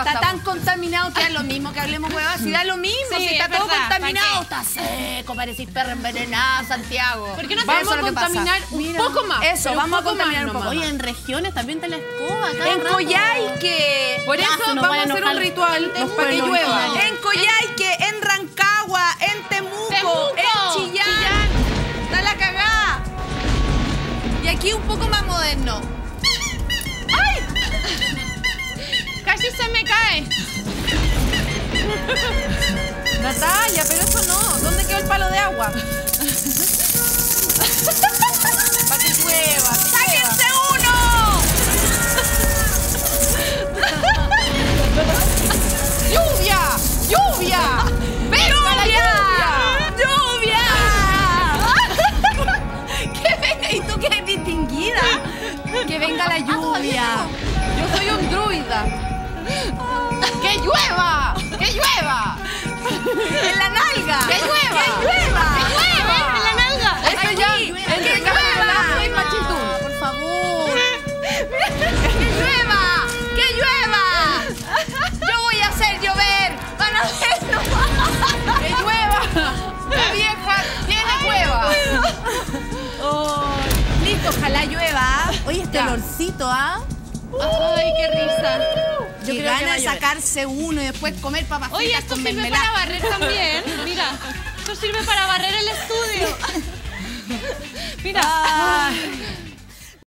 Está estamos. tan contaminado que da lo mismo que hablemos huevas. Si da lo mismo, Sí, si está es todo verdad, contaminado, ¿para está seco, parecís perra envenenada, Santiago. ¿Por qué no vamos a pasa. contaminar un Mira, poco más? Eso, vamos a contaminar más un poco. nomás. Oye, en regiones también está la escoba. cada En. Coyhaique. Por eso vamos a hacer un ritual para que llueva. En Coyhaique, en Rancagua, en Temuco, en. Chillán. Está la cagada. Y aquí un poco más moderno. Natalia, pero eso no. ¿Dónde quedó el palo de agua? Para que llueva. ¡Sáquense uno! ¡Lluvia! ¡Lluvia! ¡Venga la lluvia! ¡Lluvia! ¡Que venga! ¿Y tú qué distinguida? ¡Que venga la lluvia! Yo soy un druida. ¡Que llueva! ¡Que llueva! ¡En la nalga! ¡Que llueva! ¡Que llueva! ¡Que llueva! ¡En la nalga! Esto ya, Aquí, entre que llueva. Y Machitún, por favor. ¡Que llueva! ¡Que llueva! ¡Yo voy a hacer llover! ¡Van a verlo! ¡Que llueva! La vieja tiene cueva. Listo, ojalá llueva. Oye, este Ya. olorcito, ¿ah? Qué risa. Yo Qué creo que gana va a de sacarse uno y después comer papas Oye, fritas esto con sirve mermelada. para barrer también. Mira, esto sirve para barrer el estudio. Mira. Ay.